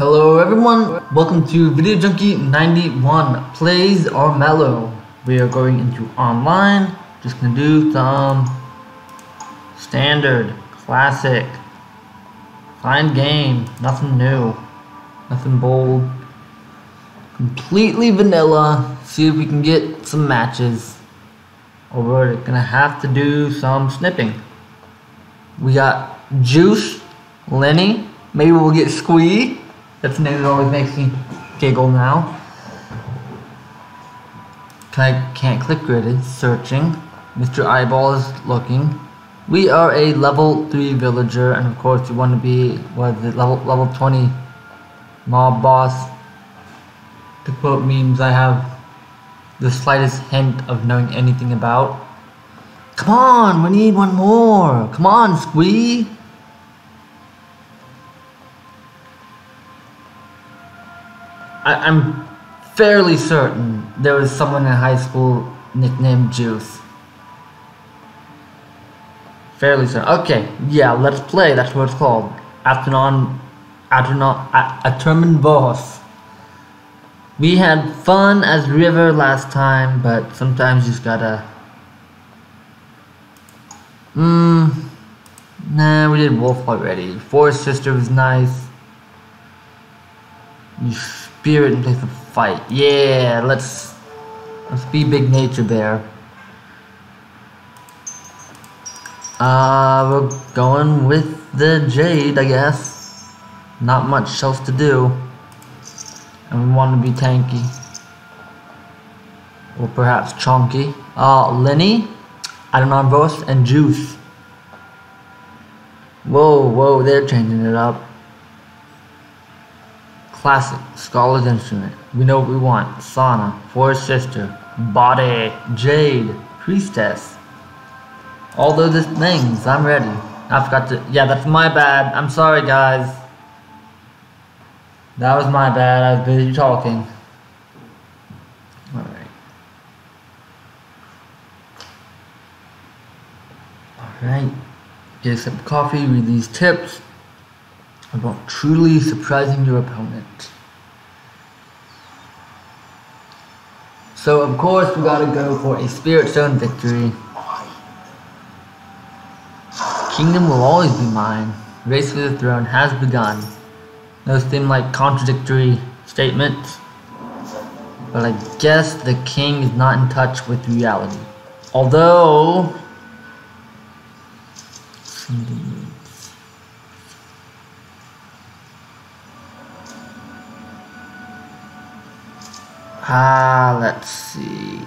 Hello everyone, welcome to Video Junkie 91 Plays on Armello. We are going into online, just gonna do some standard, classic, fine game, nothing new, nothing bold, completely vanilla, see if we can get some matches, or we're gonna have to do some snipping. We got Juice, Lenny, maybe we'll get Squee. That's the name that always makes me giggle now. I can't click grid, it's searching. Mr. Eyeball is looking. We are a level 3 villager, and of course you want to be, what is it, level, level 20 mob boss. To quote memes I have the slightest hint of knowing anything about. Come on, we need one more. Come on, Squee. I, am fairly certain there was someone in high school nicknamed Juice. Fairly certain. Okay, yeah, let's play. That's what it's called. Atronon, Atronon, Atermin Boss. We had fun as River last time, but sometimes you just gotta. Mmm. Nah, we did Wolf already. Forest Sister was nice. Spirit in place of fight. Yeah, let's let's be big nature bear. Uh, we're going with the Jade, I guess. Not much else to do. And we want to be tanky. Or perhaps chunky. Uh, Lenny, Adonarvos, and Juice. Whoa, whoa, they're changing it up. Classic, Scarlet Instrument. We know what we want. Sana, Forest Sister, Body, Jade, Priestess. All those things. I'm ready. I forgot to. Yeah, that's my bad. I'm sorry, guys. That was my bad. I was busy talking. Alright. Alright. Get some coffee, read these tips about truly surprising your opponent. So of course we gotta go for a Spirit Stone victory. Kingdom will always be mine. Race for the throne has begun. Those seem like contradictory statements. But I guess the king is not in touch with reality. Although... Ah, let's see.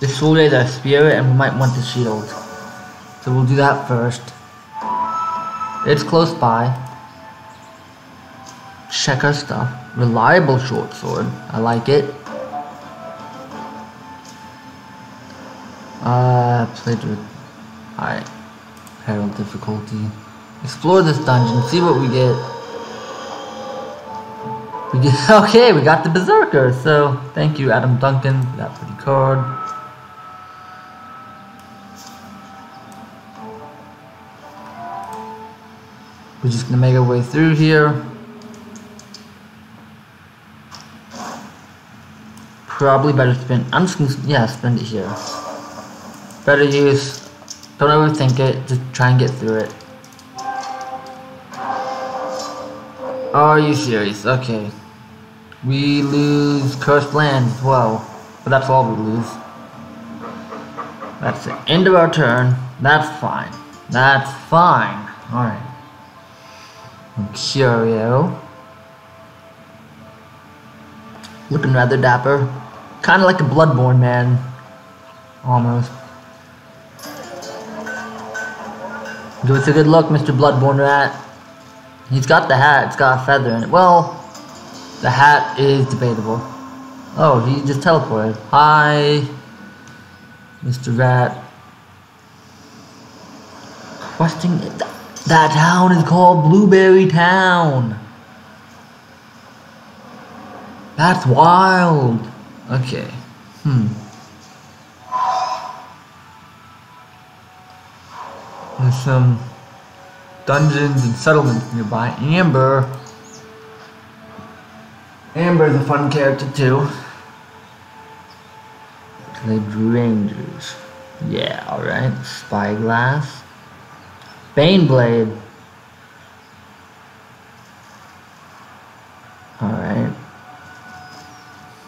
This soul is a spirit and we might want the shield. So we'll do that first. It's close by. Check our stuff. Reliable short sword. I like it. Uh, played with... Alright. Herald difficulty. Explore this dungeon, see what we get. We get, okay, we got the Berserker. So thank you, Adam Duncan, for that pretty card. We're just gonna make our way through here. Probably better spend. I'm just gonna yeah spend it here. Better use. Don't overthink it. Just try and get through it. Are you serious? Okay. We lose cursed land as well. But that's all we lose. That's the end of our turn. That's fine. That's fine. Alright. Curio. Looking rather dapper. Kind of like a Bloodborne man. Almost. Give us a good look, Mr. Bloodborne Rat. He's got the hat. It's got a feather in it. Well, the hat is debatable. Oh, he just teleported. Hi, Mr. Rat. Questing that town is called Blueberry Town. That's wild. Okay. Hmm. There's some dungeons and settlements nearby. Amber. Amber's a fun character too. The Rangers. Yeah, alright. Spyglass. Baneblade. Alright.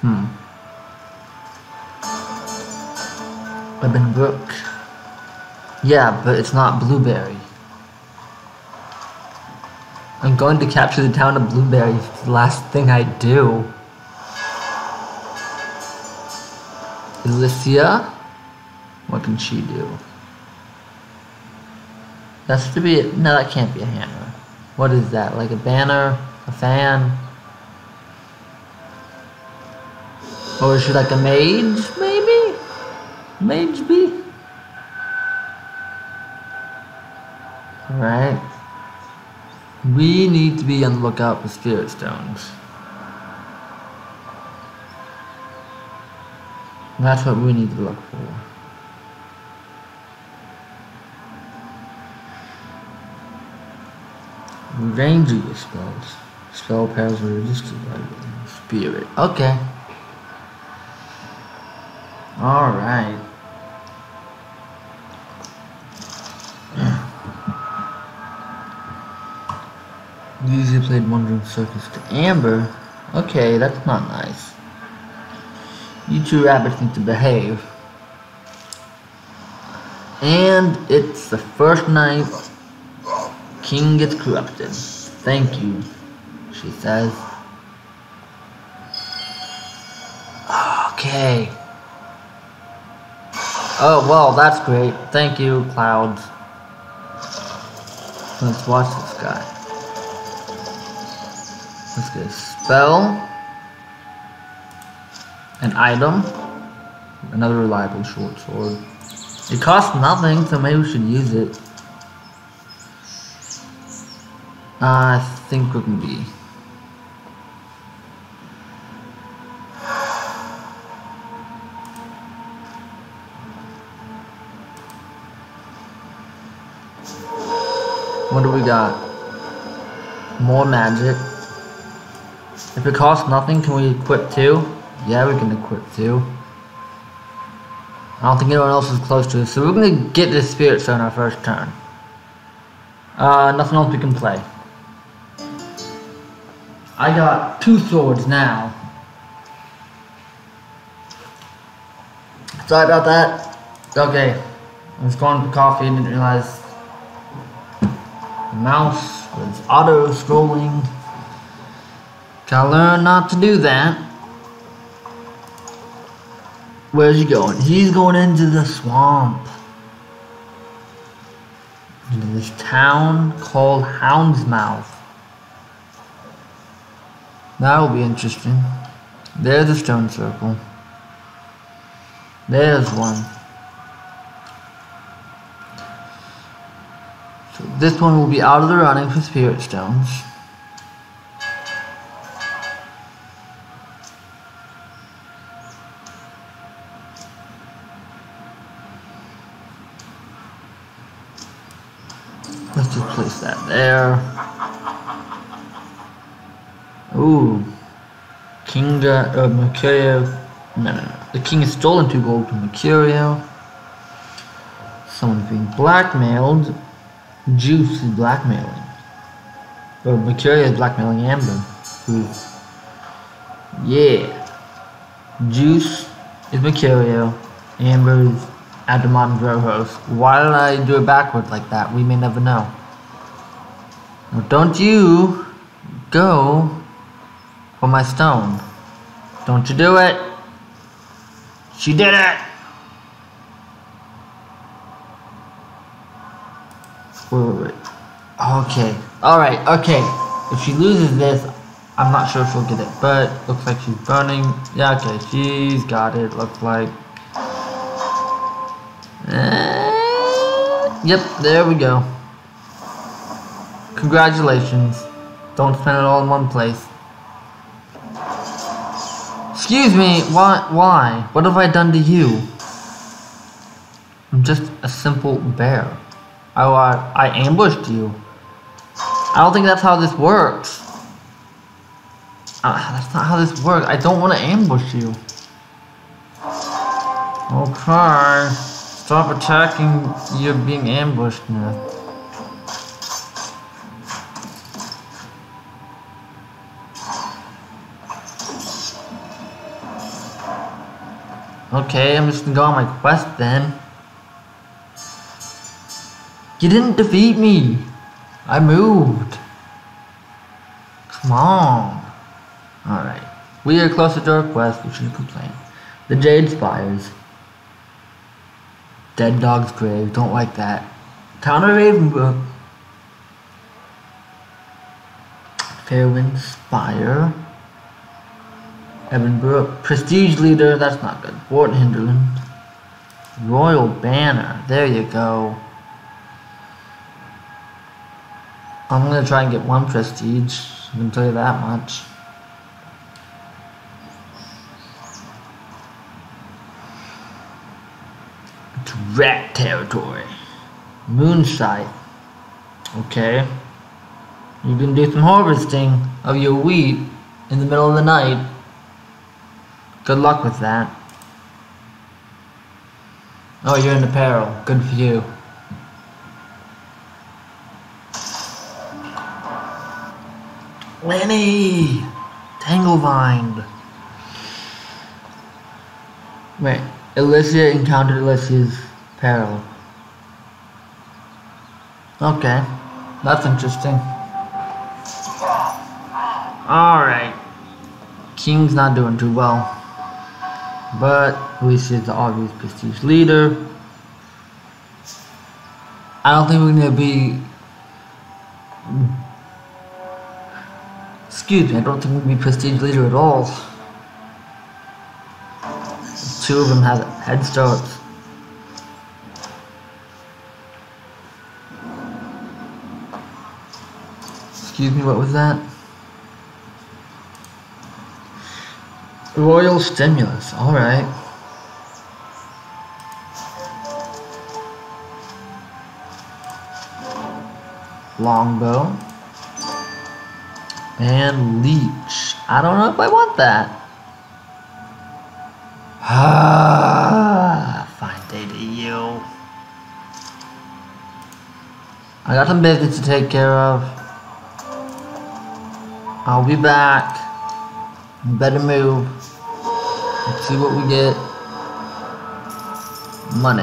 Hmm. Weapon Brook. Yeah, but it's not Blueberry. I'm going to capture the town of Blueberry. It's the last thing I do. Elyssia? What can she do? That's to be, no that can't be a hammer. What is that, like a banner? A fan? Or is she like a mage, maybe? Mage B? Alright. We need to be on the lookout for spirit stones. That's what we need to look for. Range of your spells. Spell powers are resisted by spirit. Okay. Alright. Circus to Amber. Okay, that's not nice. You two rabbits need to behave. And it's the first night King gets corrupted. Thank you, she says. Okay. Oh, well, that's great. Thank you, Clouds. Let's watch this guy. Get a spell. An item. Another reliable short sword. It costs nothing, so maybe we should use it. Uh, I think we can be. What do we got? More magic. If it costs nothing, can we equip two? Yeah, we can equip two. I don't think anyone else is close to it, so we're gonna get this spirit stone our first turn. Uh, nothing else we can play. I got two swords now. Sorry about that. Okay. I was going for coffee and didn't realize the mouse was auto scrolling. Gotta learn not to do that. Where's he going? He's going into the swamp. Into this town called Houndsmouth. That will be interesting. There's a stone circle. There's one. So this one will be out of the running for spirit stones. Let's just there. Ooh. King uh, Mercurio. No, no, no. The king has stolen two gold from Mercurio. Someone's being blackmailed. Juice is blackmailing. Or Mercurio is blackmailing Amber. Who? Yeah. Juice is Mercurio. Amber is Vrojos. Why did I do it backwards like that? We may never know. Don't you go for my stone. Don't you do it. She did it. Wait, wait. Okay. Alright, okay. If she loses this, I'm not sure if she'll get it. But looks like she's burning. Yeah, okay. She's got it. Looks like. Uh, yep, there we go. Congratulations. Don't spend it all in one place. Excuse me, why, why? What have I done to you? I'm just a simple bear. Oh, I, I ambushed you. I don't think that's how this works. Uh, that's not how this works. I don't want to ambush you. Okay. Stop attacking. You're being ambushed now. Okay, I'm just gonna go on my quest then. You didn't defeat me. I moved. Come on. Alright. We are closer to our quest, we shouldn't complain. The Jade Spires. Dead Dog's Grave, don't like that. Town of Ravenbrook. Fairwind Spire. Evanbrook. Prestige Leader, that's not good. Fort Hinterland. Royal Banner, there you go. I'm gonna try and get one prestige. I can tell you that much. It's rat territory. Moonsight. Okay. You can do some harvesting of your wheat in the middle of the night. Good luck with that. Oh, you're in apparel. Good for you. Lenny! Tanglevine! Wait, Elyssia encountered Elyssia's peril. Okay, that's interesting. Alright. King's not doing too well. But Elyssia's the obvious prestige leader. I don't think we're gonna be Excuse me, I don't think we can be prestige leader at all. Two of them have head starts. Excuse me, what was that? Royal stimulus, alright. Longbow. And leech. I don't know if I want that. Ah, fine day to you. I got some business to take care of. I'll be back. Better move. Let's see what we get. Money.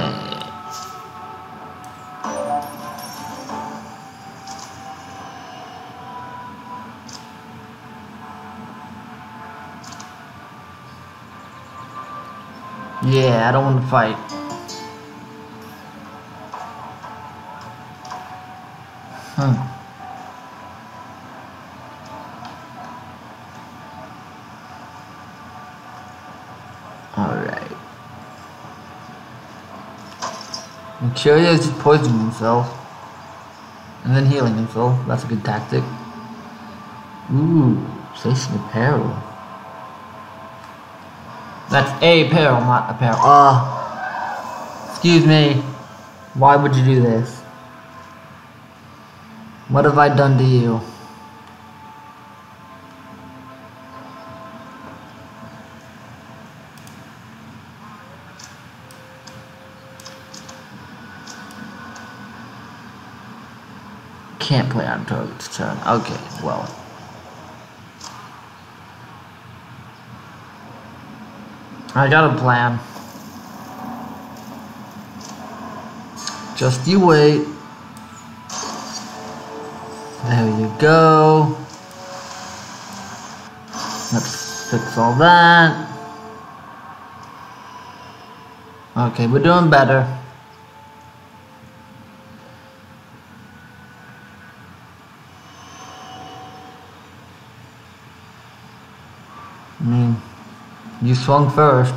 Yeah, I don't want to fight. Alright. And Cheerio is just poisoning himself. And then healing himself. That's a good tactic. Ooh, placing apparel. That's a peril, not a peril. Uh, excuse me. Why would you do this? What have I done to you? Can't play on target's turn. Okay, well. I got a plan. Just you wait. There you go. Let's fix all that. Okay, we're doing better. You swung first.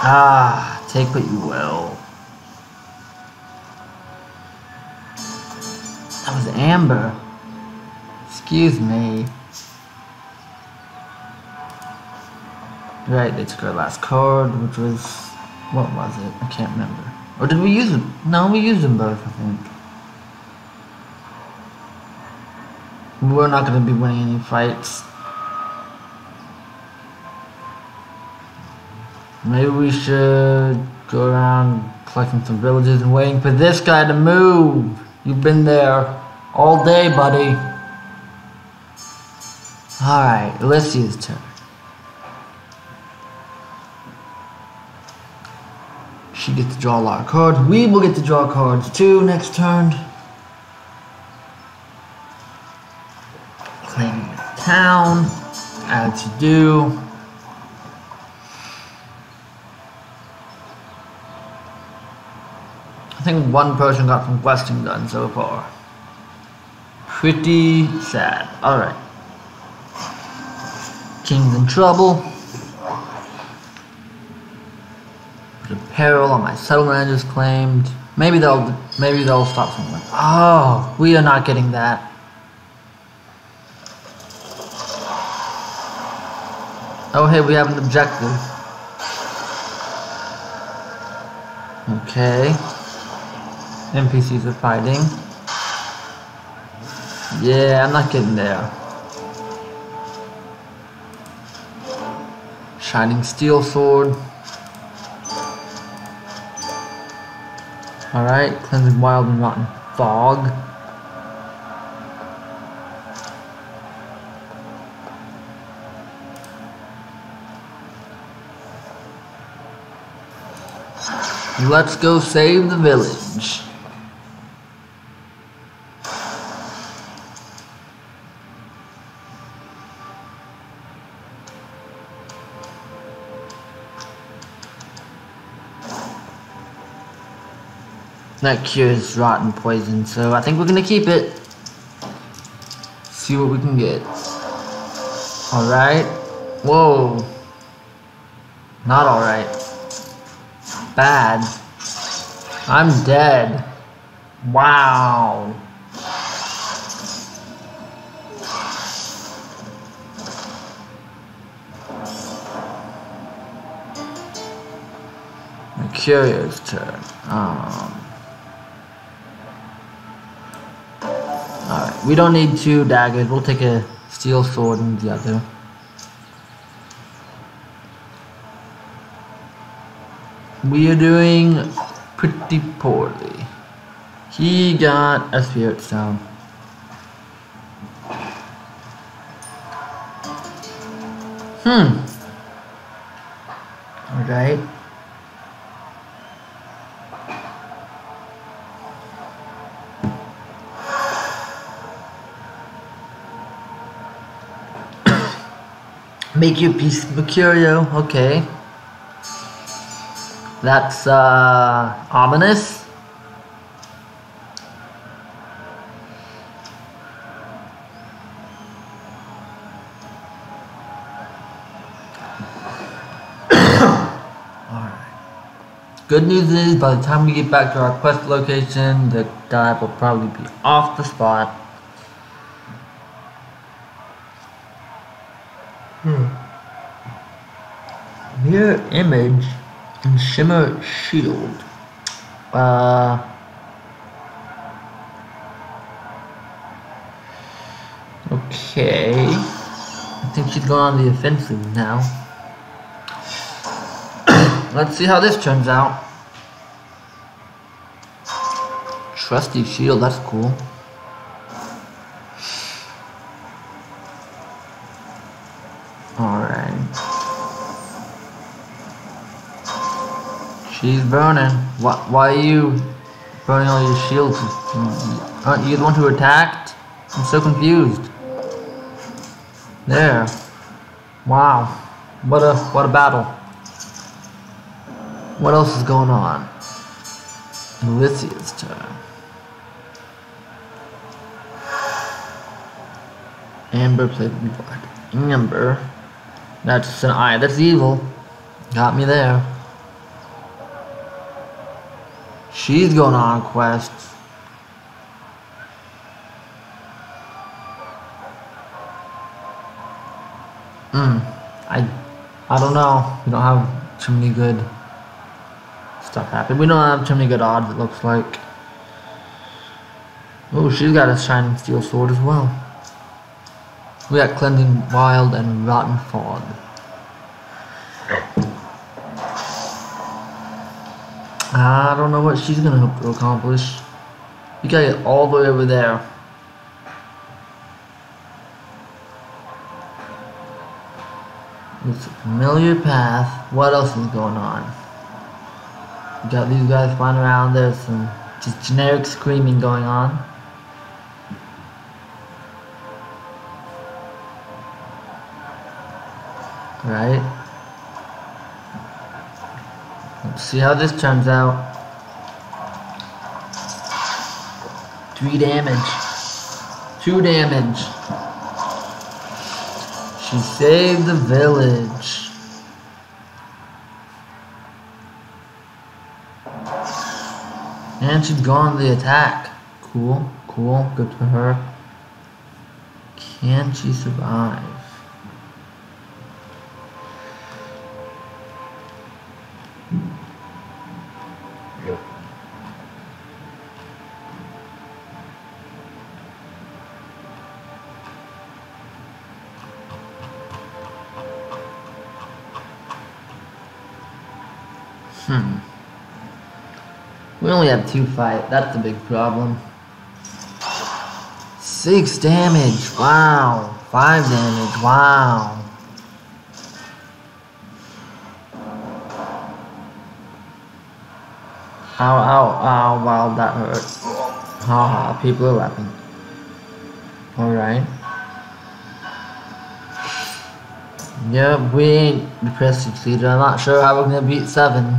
Ah, take what you will. That was Amber. Excuse me. Right, they took our last card, which was... What was it? I can't remember. Or did we use them? No, we used them both, I think. We're not going to be winning any fights. Maybe we should go around collecting some villages and waiting for this guy to move. You've been there all day, buddy. Alright, Elyssia's turn. She gets to draw a lot of cards. We will get to draw cards too next turn. The town, as you do. Think one person got some questing done so far. Pretty sad. Alright. King's in trouble. A peril on my settlement I just claimed. Maybe they'll maybe they'll stop something. Oh, we are not getting that. Oh hey, we have an objective. Okay. NPCs are fighting. Yeah, I'm not getting there. Shining Steel Sword. Alright, Cleansing Wild and Rotten Fog. Let's go save the village. That cures rotten poison, so I think we're gonna keep it. See what we can get. Alright. Whoa. Not alright. Bad. I'm dead. Wow. Curious turn. Um, Alright, we don't need two daggers. We'll take a steel sword and the other. We are doing pretty poorly. He got a spirit stone. Hmm. Alright. Make your piece Mercurio, okay. That's uh, ominous. Good news is, by the time we get back to our quest location, the guy will probably be off the spot. Mirror image and shimmer shield. Uh. Okay. I think she's going on the offensive now. Let's see how this turns out. Trusty shield, that's cool. She's burning. Why, why are you burning all your shields? Aren't you the one who attacked? I'm so confused. There. Wow. What a what a battle. What else is going on? Elyssia's turn. Amber played blood. Amber. That's an eye. That's evil. Got me there. She's going on quests. Hmm. I, I don't know. We don't have too many good stuff happen. We don't have too many good odds, it looks like. Oh, she's got a shining steel sword as well. We got Cleansing Wild and Rotten Fog. I don't know what she's gonna accomplish. You gotta get all the way over there. It's a familiar path. What else is going on? You got these guys flying around. There's some just generic screaming going on. Right? See how this turns out. Three damage. Two damage. She saved the village. And she's gone the attack. Cool, cool, good for her. Can she survive? two fight. That's the big problem. Six damage. Wow. Five damage. Wow. Ow, ow, ow, wow, that hurts. Haha, ha, people are laughing. Alright. Yep, we ain't the prestige. I'm not sure how we're gonna beat 7.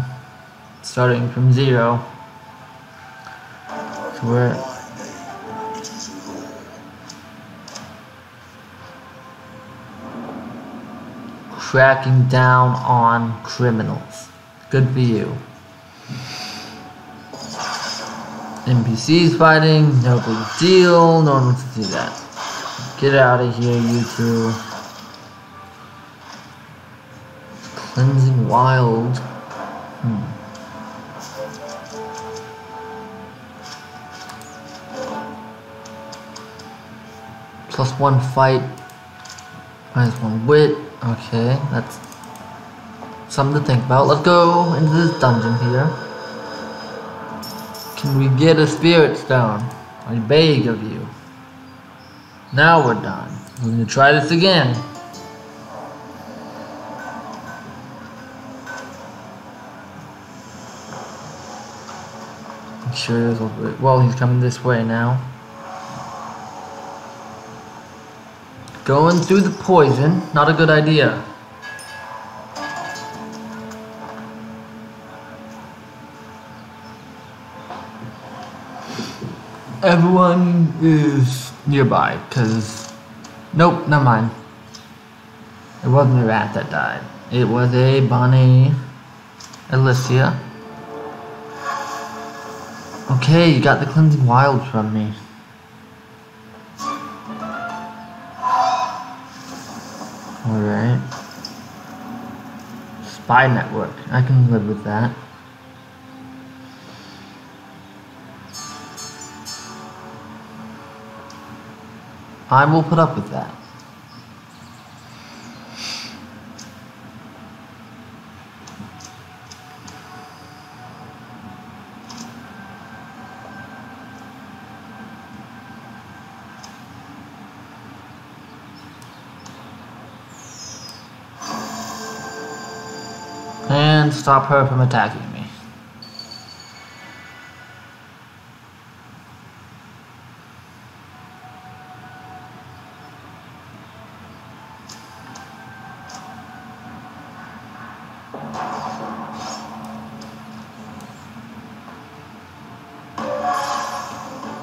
Starting from 0. Where? Cracking down on criminals. Good for you. NPCs fighting, no big deal, no one wants to do that. Get out of here, you two. Cleansing wild. Hmm. Plus one fight, minus one wit. Okay, that's something to think about. Let's go into this dungeon here. Can we get a spirit stone? I beg of you. Now we're done. We're gonna try this again. Sure there's a well he's coming this way now. Going through the poison, not a good idea. Everyone is nearby, because... Nope, never mind. It wasn't a rat that died. It was a bunny. Elyssia. Okay, you got the cleansing wild from me. Alright. Spy network. I can live with that. I will put up with that. and stop her from attacking me.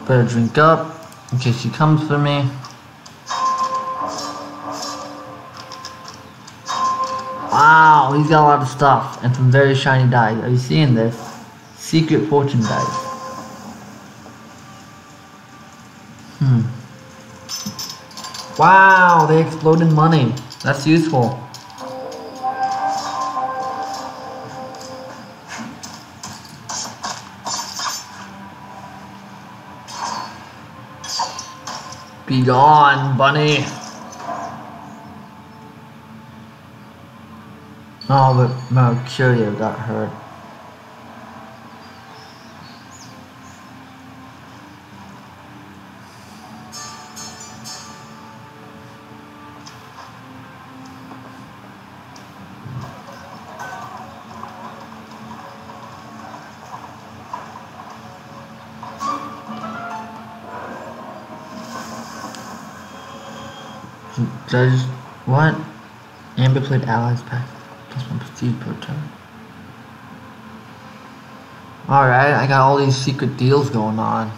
Better drink up in case she comes for me. Wow, he's got a lot of stuff and some very shiny dice. Are you seeing this? Secret fortune dice. Hmm. Wow, they explode in money. That's useful. Be gone, bunny. Oh, but Mercurio got hurt. Does what? Amber played allies pack one prestige per turn. Alright, I got all these secret deals going on.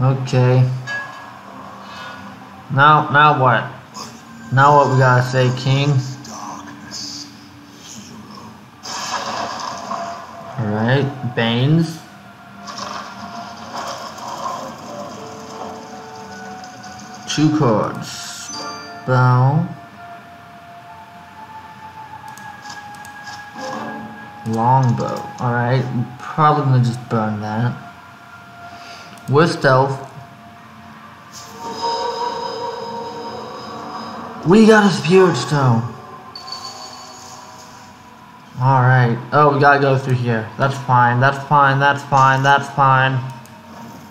Okay. Now, now what? Now what we gotta say, King? Alright, Banes. Two cards. Bow. Longbow. Alright, probably gonna just burn that. With stealth. We got a spirit stone. Alright. Oh, we gotta go through here. That's fine, that's fine, that's fine, that's fine.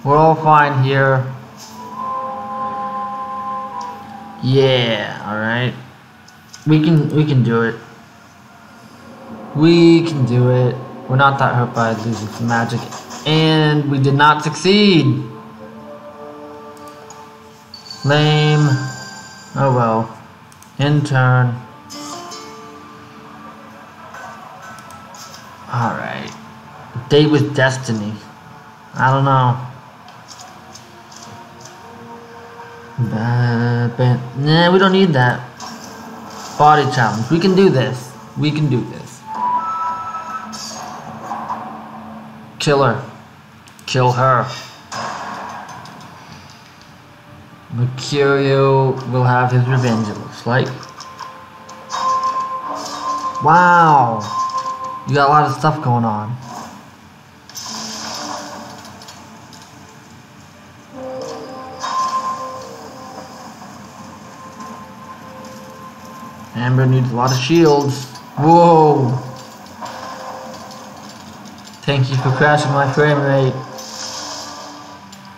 We're all fine here. Yeah, alright. We can we can do it. We can do it. We're not that hurt by losing some magic. And we did not succeed. Lame. Oh well. In turn. Alright. Date with Destiny. I don't know. Nah, we don't need that. Body challenge. We can do this. We can do this. Kill her. Kill her. Mercurio will have his revenge, it looks like. Wow! You got a lot of stuff going on. Amber needs a lot of shields. Whoa! Thank you for crashing my frame rate.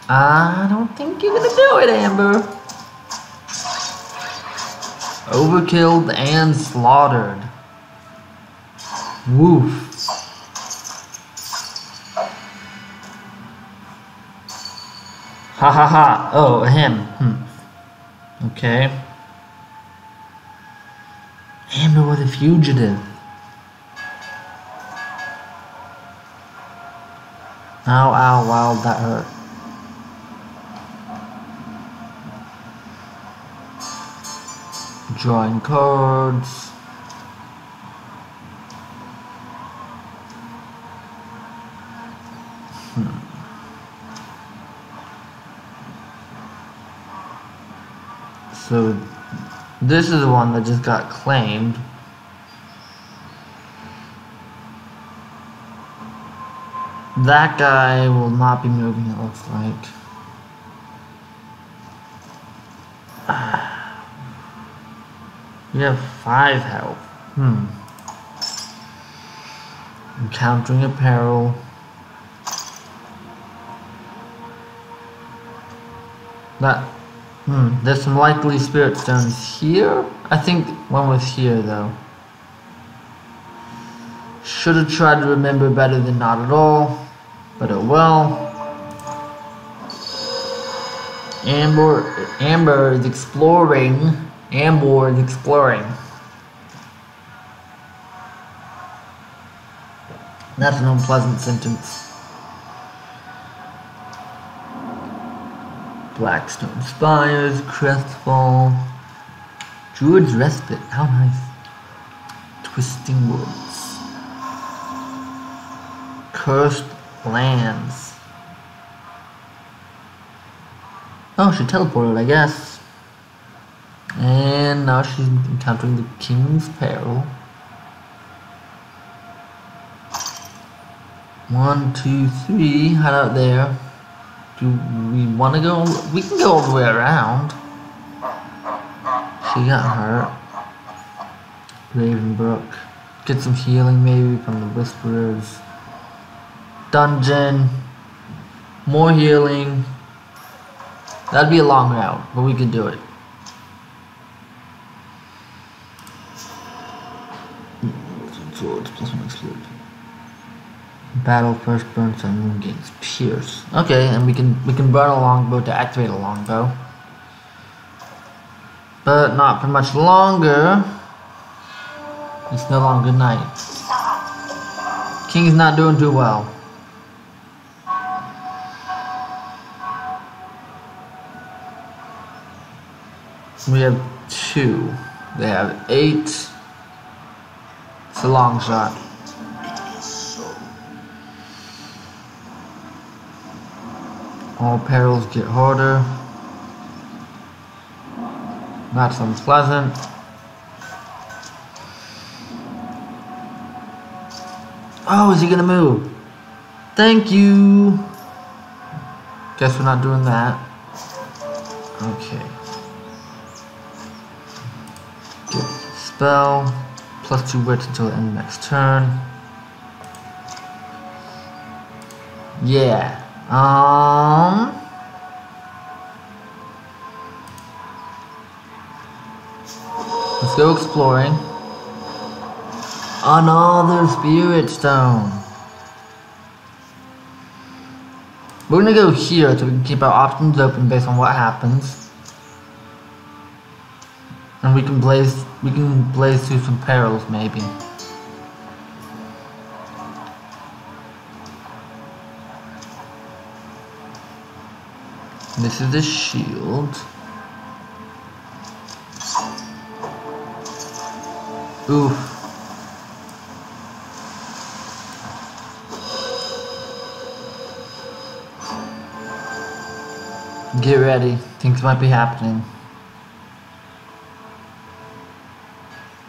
I don't think you're gonna do it, Amber. Overkilled and slaughtered. Woof. Ha ha ha. Oh, him. Hmm. Okay. Amber was a fugitive. Ow, ow, wow, that hurt. Drawing cards. Hmm. So this is the one that just got claimed. That guy will not be moving, it looks like. We have five health. Hmm. Encountering a peril. That Hmm, there's some likely spirit stones here. I think one was here though. Should have tried to remember better than not at all, but oh well. Amber, Amber is exploring. Amber is exploring. That's an unpleasant sentence. Blackstone Spires, Crestfall, Druid's Respite, how nice. Twisting Woods. Cursed Lands. Oh, she teleported, I guess. And now she's encountering the King's Peril. One, two, three, head out there. Do we want to go? We can go all the way around. She got hurt. Ravenbrook. Get some healing maybe from the Whisperers. Dungeon. More healing. That'd be a long route, but we could do it. Swords plus one explode. Battle first burn some moon gains pierce. Okay, and we can we can burn a longbow to activate a longbow. But not for much longer. It's no longer night. King's not doing too well. We have two. They have eight. It's a long shot. All perils get harder. That's unpleasant. Oh, is he gonna move? Thank you. Guess we're not doing that. Okay. Spell. Plus two wits until the end of next turn. Yeah. Um. Let's go exploring. Another spirit stone. We're gonna go here so we can keep our options open based on what happens. And we can blaze we can blaze through some perils maybe. This is the shield. Oof. Get ready. Things might be happening.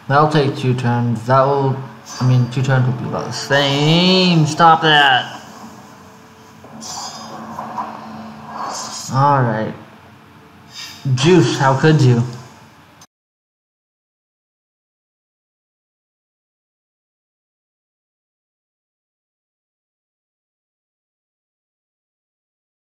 That'll take two turns. That will... I mean, two turns will be about the same. Stop that. Alright. Juice, how could you?